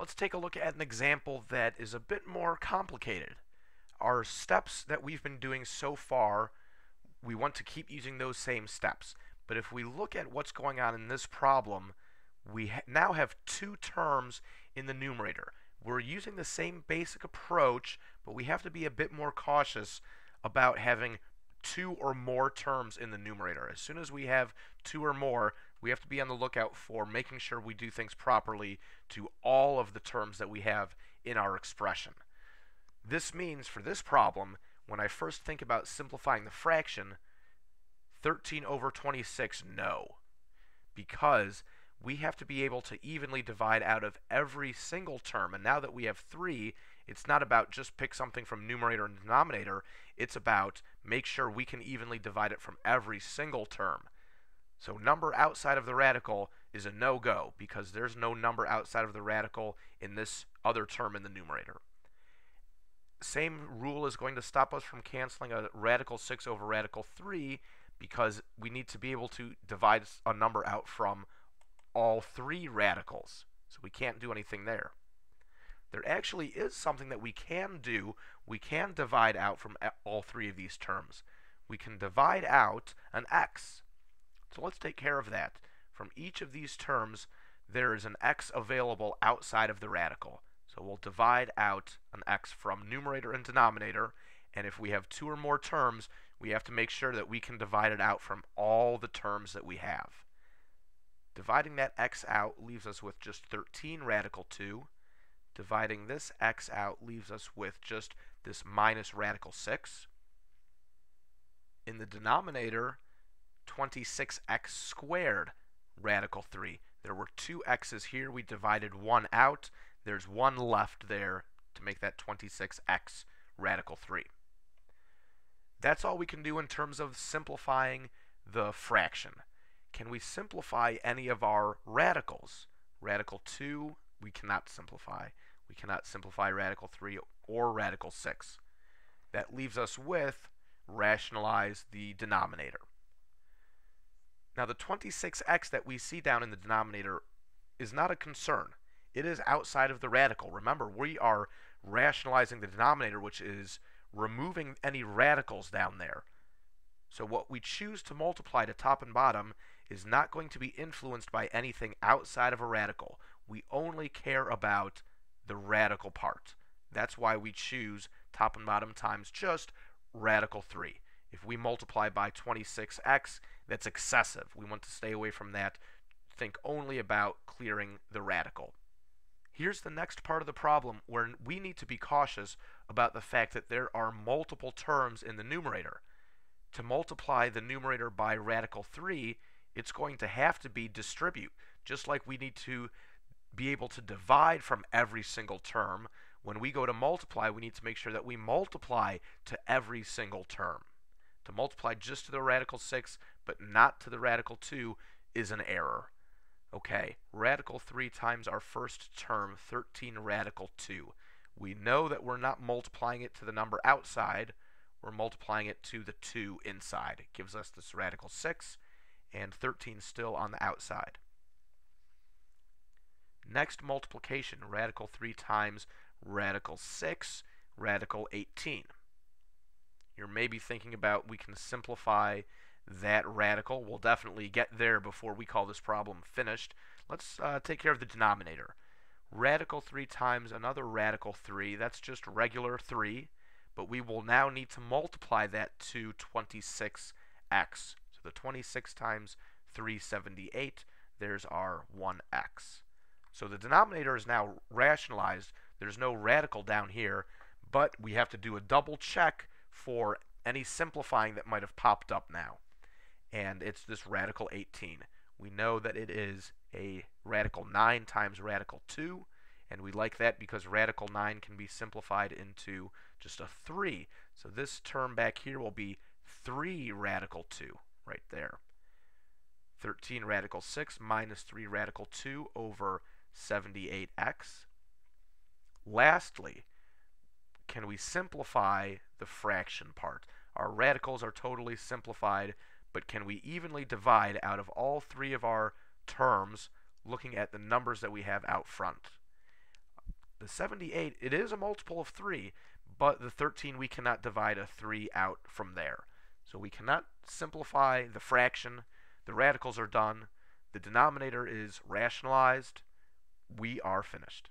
let's take a look at an example that is a bit more complicated. Our steps that we've been doing so far, we want to keep using those same steps. But if we look at what's going on in this problem, we ha now have two terms in the numerator. We're using the same basic approach, but we have to be a bit more cautious about having two or more terms in the numerator. As soon as we have two or more, we have to be on the lookout for making sure we do things properly to all of the terms that we have in our expression. This means for this problem, when I first think about simplifying the fraction, 13 over 26, no. Because we have to be able to evenly divide out of every single term. And now that we have three, it's not about just pick something from numerator and denominator. It's about make sure we can evenly divide it from every single term. So number outside of the radical is a no-go because there's no number outside of the radical in this other term in the numerator. Same rule is going to stop us from canceling a radical 6 over radical 3 because we need to be able to divide a number out from all three radicals. So we can't do anything there. There actually is something that we can do. We can divide out from all three of these terms. We can divide out an x. So let's take care of that. From each of these terms, there is an x available outside of the radical. So we'll divide out an x from numerator and denominator, and if we have two or more terms, we have to make sure that we can divide it out from all the terms that we have. Dividing that x out leaves us with just 13 radical 2. Dividing this x out leaves us with just this minus radical 6. In the denominator, 26x squared radical 3. There were two x's here. We divided one out. There's one left there to make that 26x radical 3. That's all we can do in terms of simplifying the fraction. Can we simplify any of our radicals? Radical 2, we cannot simplify. We cannot simplify radical 3 or radical 6. That leaves us with rationalize the denominator. Now the 26x that we see down in the denominator is not a concern. It is outside of the radical. Remember, we are rationalizing the denominator, which is removing any radicals down there. So what we choose to multiply to top and bottom is not going to be influenced by anything outside of a radical. We only care about the radical part. That's why we choose top and bottom times just radical 3. If we multiply by 26x, that's excessive. We want to stay away from that. Think only about clearing the radical. Here's the next part of the problem where we need to be cautious about the fact that there are multiple terms in the numerator. To multiply the numerator by radical 3, it's going to have to be distribute. Just like we need to be able to divide from every single term, when we go to multiply, we need to make sure that we multiply to every single term. To multiply just to the radical 6, but not to the radical 2, is an error. Okay, radical 3 times our first term, 13 radical 2. We know that we're not multiplying it to the number outside, we're multiplying it to the 2 inside. It gives us this radical 6, and 13 still on the outside. Next multiplication, radical 3 times radical 6, radical 18. You're maybe thinking about we can simplify that radical. We'll definitely get there before we call this problem finished. Let's uh, take care of the denominator. Radical 3 times another radical 3, that's just regular 3, but we will now need to multiply that to 26x. So the 26 times 378, there's our 1x. So the denominator is now rationalized. There's no radical down here, but we have to do a double check for any simplifying that might have popped up now. And it's this radical 18. We know that it is a radical 9 times radical 2, and we like that because radical 9 can be simplified into just a 3. So this term back here will be 3 radical 2 right there. 13 radical 6 minus 3 radical 2 over 78x. Lastly, can we simplify the fraction part? Our radicals are totally simplified, but can we evenly divide out of all three of our terms looking at the numbers that we have out front? The 78, it is a multiple of 3, but the 13 we cannot divide a 3 out from there. So we cannot simplify the fraction. The radicals are done. The denominator is rationalized. We are finished.